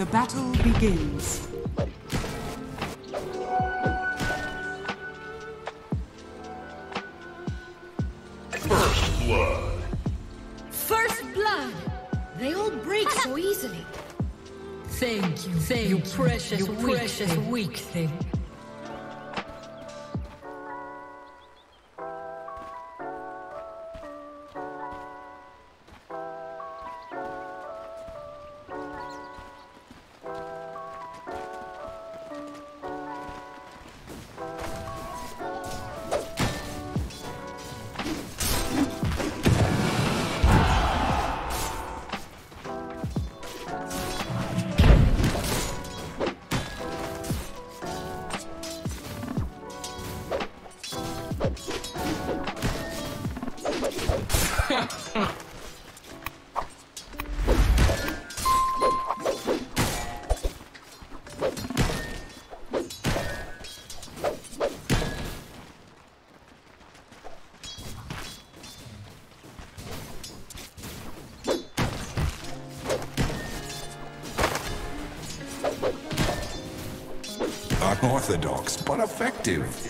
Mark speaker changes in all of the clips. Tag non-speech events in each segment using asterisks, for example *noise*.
Speaker 1: The battle begins.
Speaker 2: First blood.
Speaker 3: First blood! They all break so *laughs* easily. Thank you, thank you, precious, you weak precious thing. weak thing.
Speaker 4: But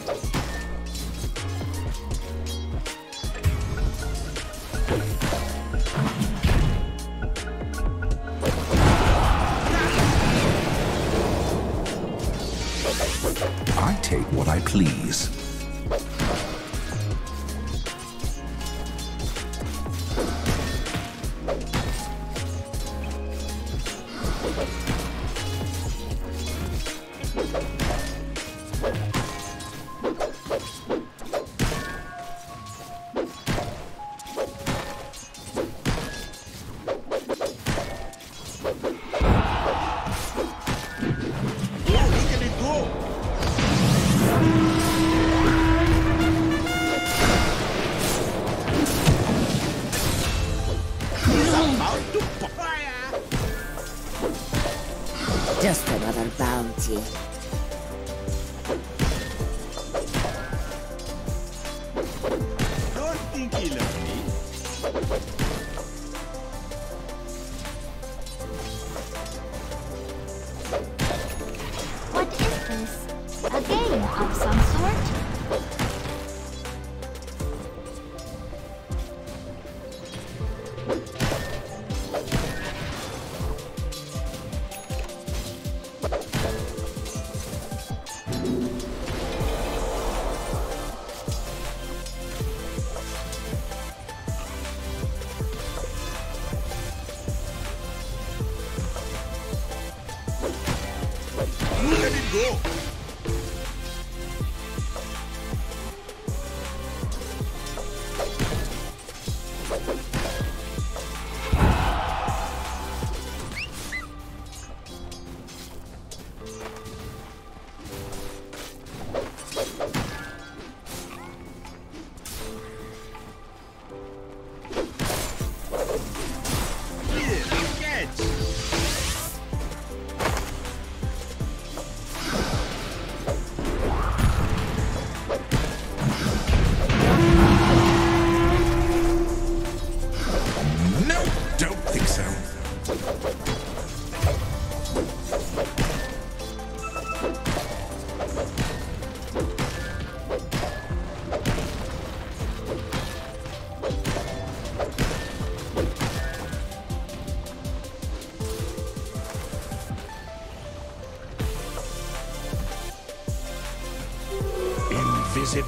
Speaker 5: Let's
Speaker 6: go.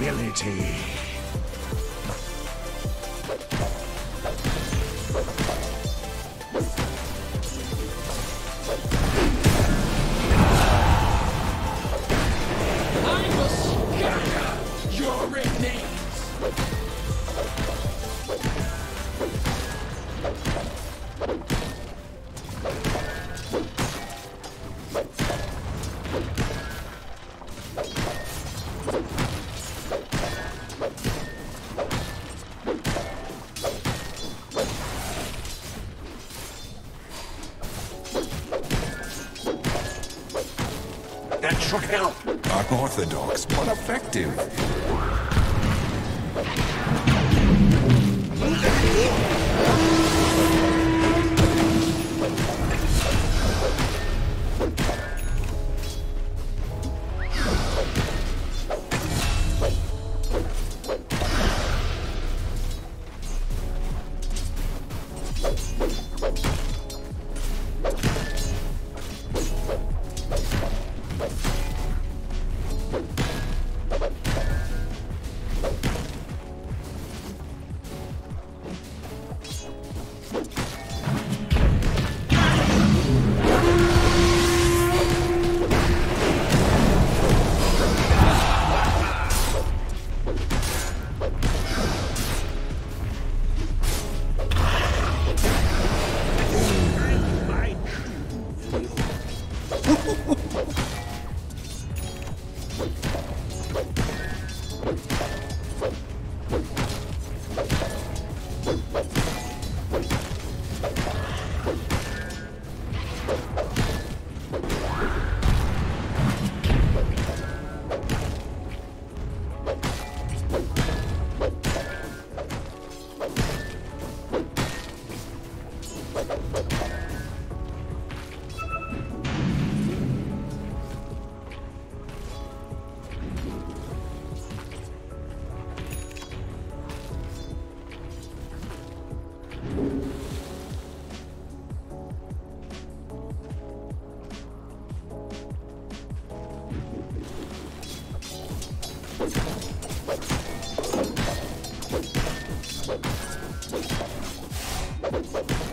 Speaker 4: Invisibility. Unorthodox, but effective. Let's go.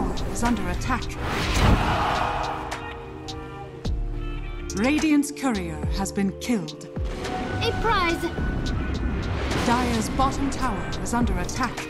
Speaker 1: Tower is under attack. Radiant's courier has been killed.
Speaker 5: A prize!
Speaker 1: Dire's bottom tower is under attack.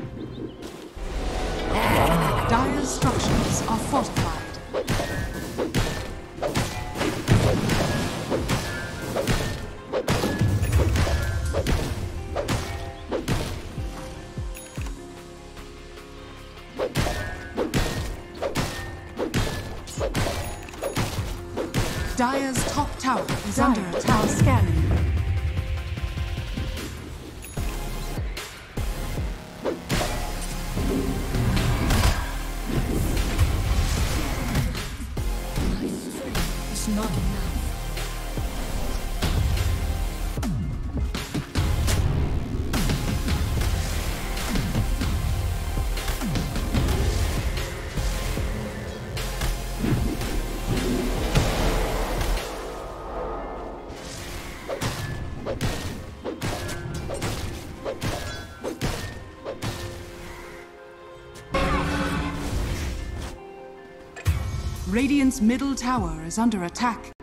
Speaker 1: Radiant's middle tower is under attack.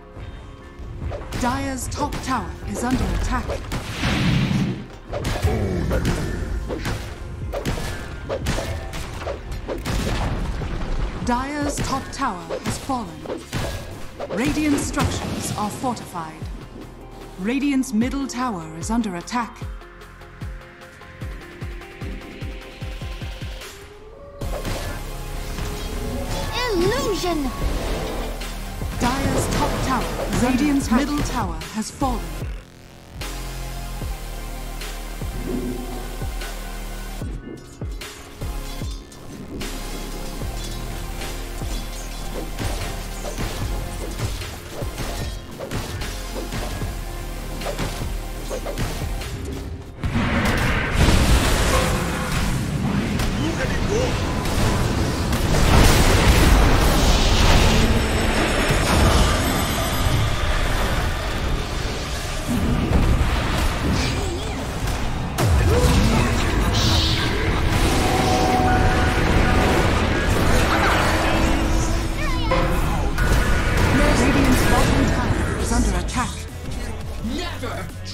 Speaker 1: Dire's top tower is under attack. Dire's top tower has fallen. Radiant structures are fortified. Radiant's middle tower is under attack. Dire's Dire's top tower, Radiant's middle tower has fallen.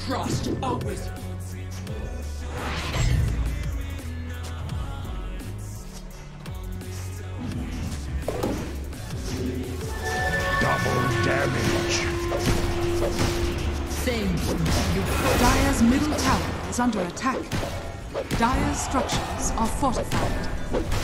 Speaker 7: Trust a wizard.
Speaker 2: Double damage.
Speaker 3: You. You
Speaker 1: Dire's middle tower is under attack. Dire's structures are fortified.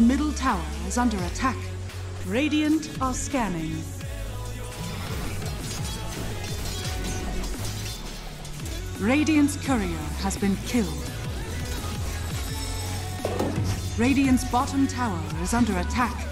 Speaker 1: Middle tower is under attack. Radiant are scanning. Radiant's courier has been killed. Radiant's bottom tower is under attack.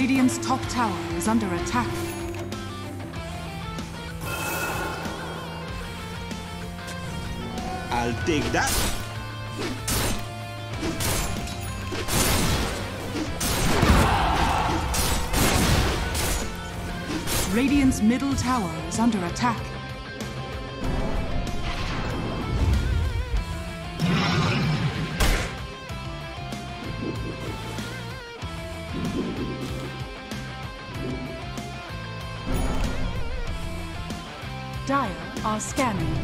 Speaker 1: Radiant's top tower is under attack.
Speaker 6: I'll take that.
Speaker 1: Radiant's middle tower is under attack. Dire are scanning.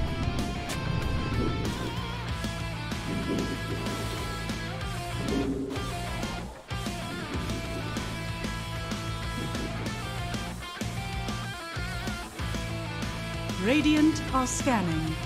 Speaker 1: Radiant are scanning.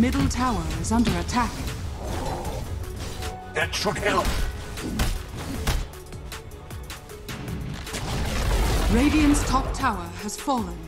Speaker 1: Middle tower is under attack.
Speaker 2: That should help.
Speaker 1: Radiant's top tower has fallen.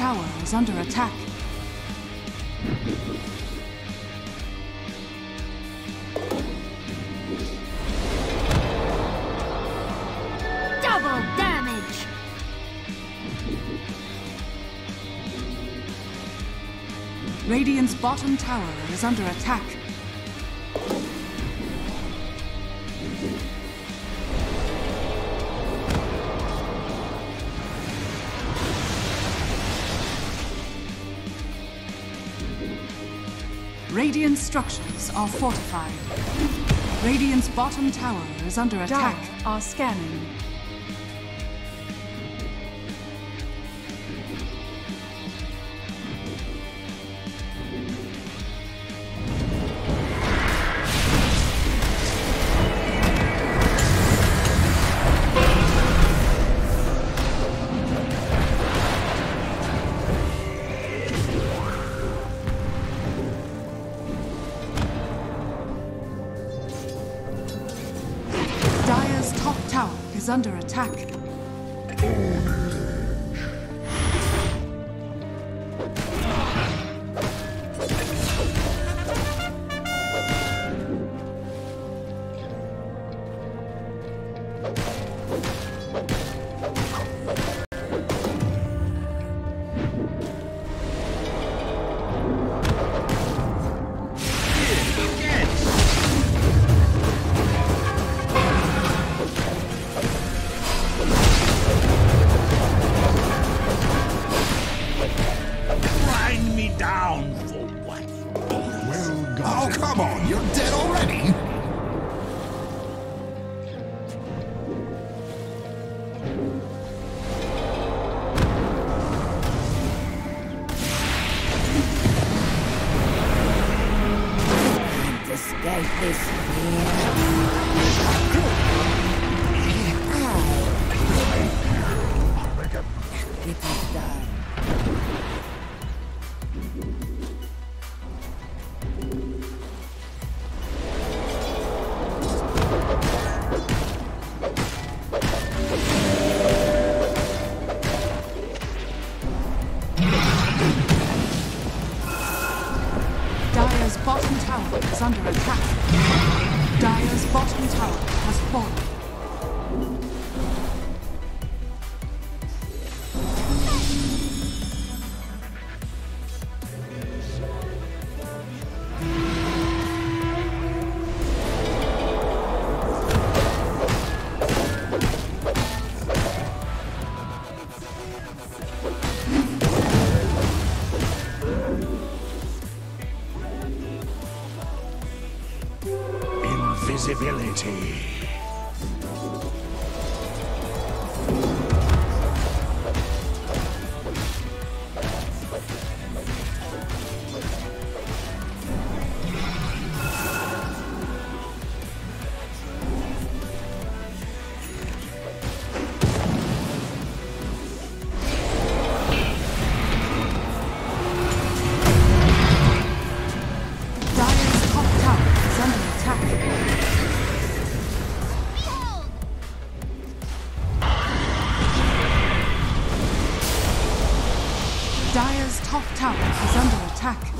Speaker 1: Tower is under attack.
Speaker 5: Double damage!
Speaker 1: Radiant's bottom tower is under attack. Structures are fortified. Radiant's bottom tower is under attack. are scanning. Attack.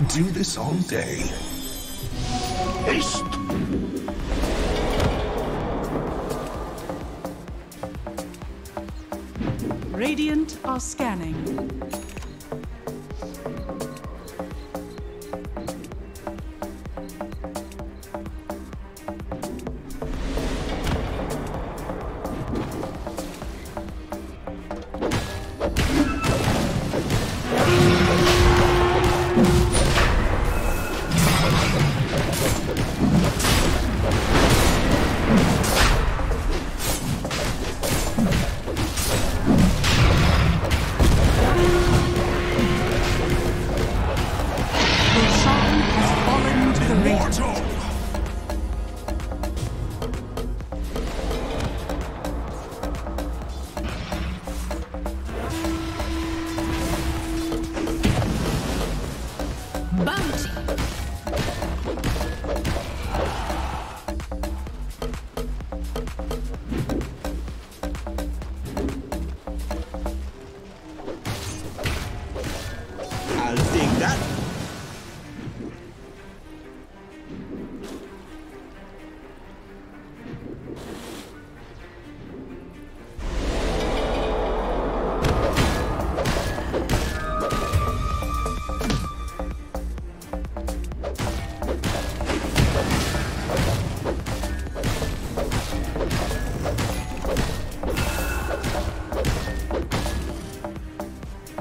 Speaker 4: Could do this all day.
Speaker 2: Haste!
Speaker 1: Radiant are scanning.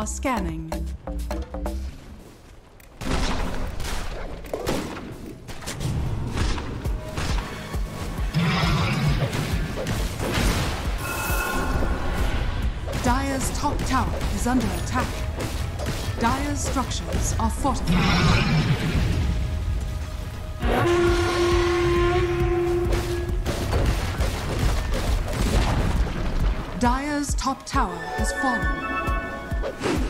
Speaker 1: Are scanning. Dire's top tower is under attack. Dire's structures are fortified. Dire's top tower has fallen you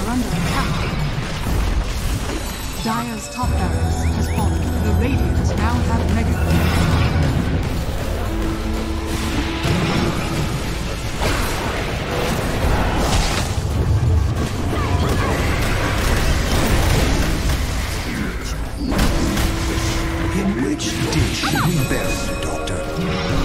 Speaker 1: Are under attack. Dire's top barracks has fallen. The Radiant now have Mega.
Speaker 4: In which dish we bury the doctor?